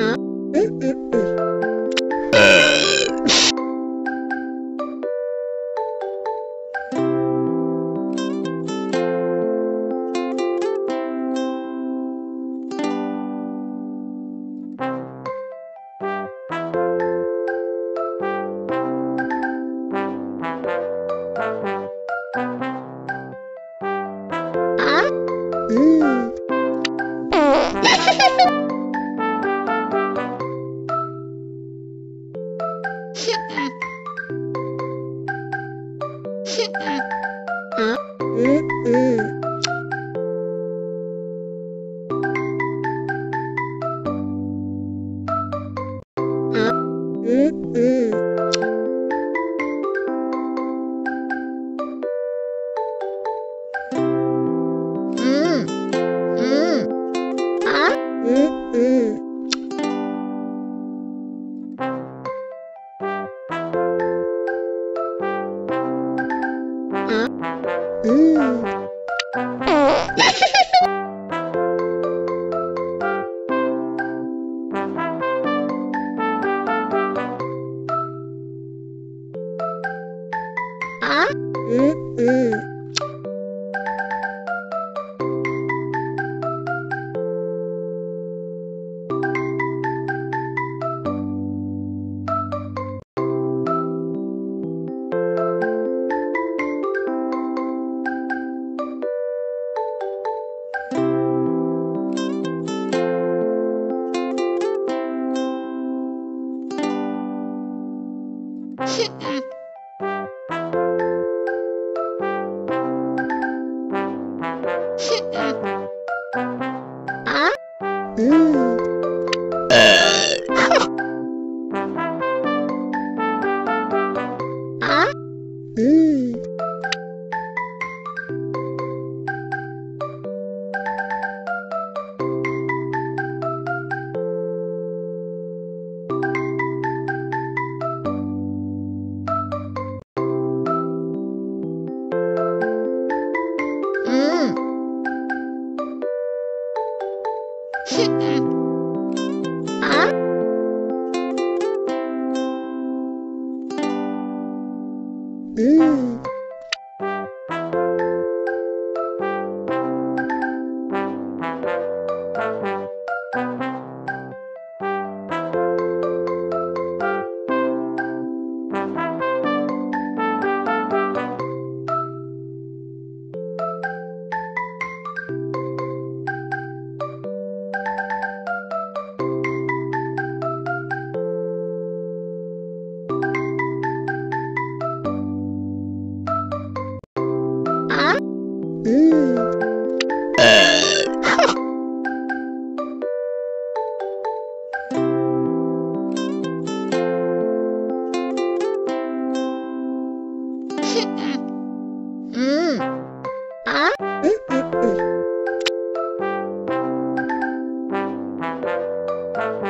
아, Tchau. 음. 아? 음, 음. 아?